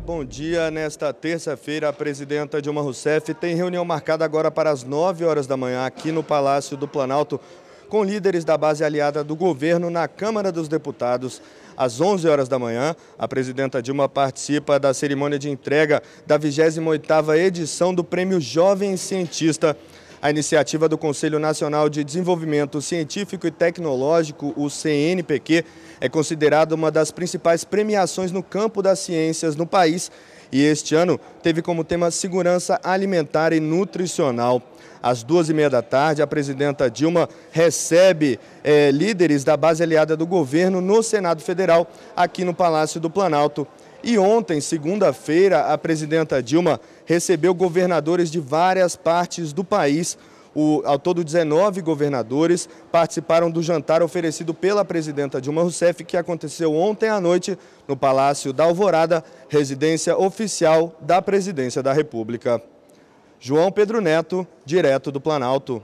bom dia. Nesta terça-feira, a presidenta Dilma Rousseff tem reunião marcada agora para as 9 horas da manhã aqui no Palácio do Planalto com líderes da base aliada do governo na Câmara dos Deputados. Às 11 horas da manhã, a presidenta Dilma participa da cerimônia de entrega da 28ª edição do Prêmio Jovem Cientista. A iniciativa do Conselho Nacional de Desenvolvimento Científico e Tecnológico, o CNPq, é considerada uma das principais premiações no campo das ciências no país e este ano teve como tema segurança alimentar e nutricional. Às duas e meia da tarde, a presidenta Dilma recebe é, líderes da base aliada do governo no Senado Federal, aqui no Palácio do Planalto. E ontem, segunda-feira, a presidenta Dilma recebeu governadores de várias partes do país. O, ao todo, 19 governadores participaram do jantar oferecido pela presidenta Dilma Rousseff, que aconteceu ontem à noite no Palácio da Alvorada, residência oficial da presidência da República. João Pedro Neto, direto do Planalto.